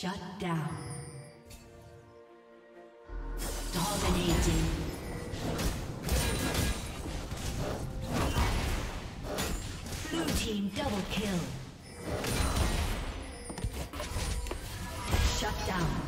Shut down. Dominating. Blue team double kill. Shut down.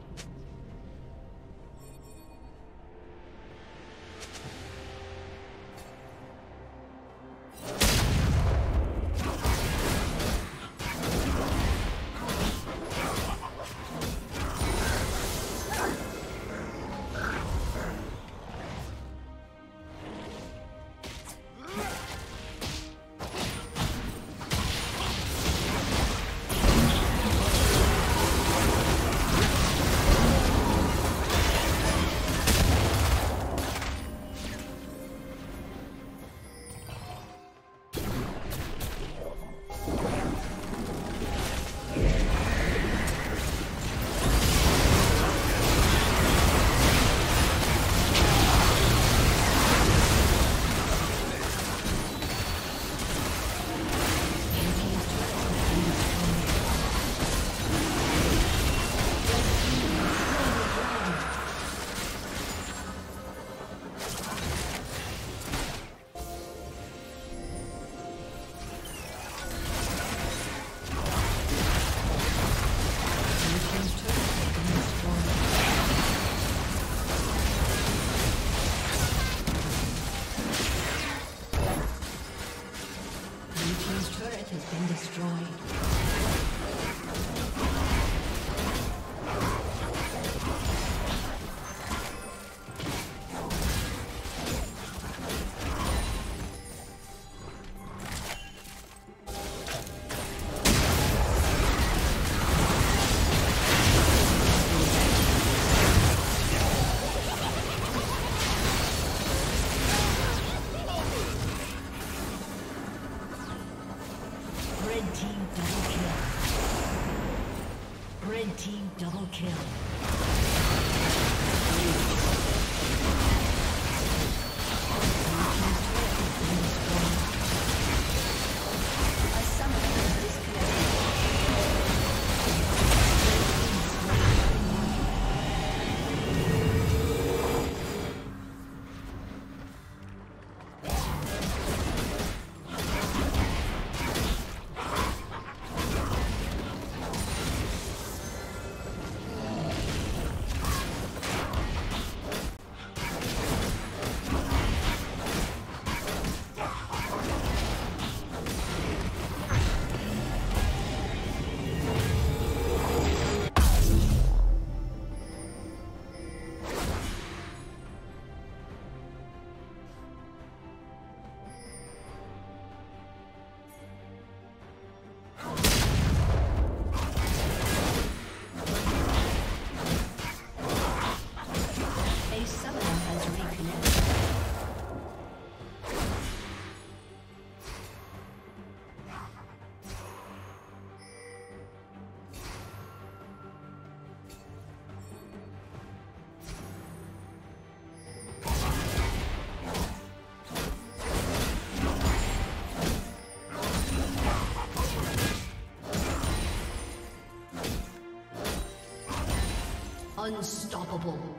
Unstoppable.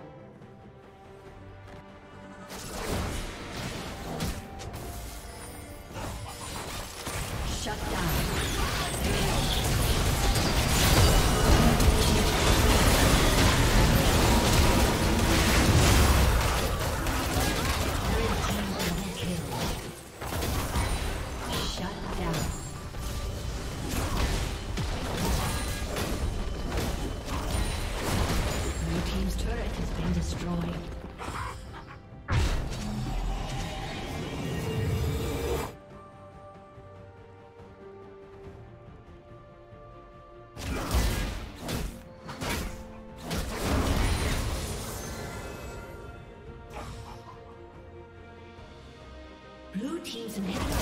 Team's inhibitor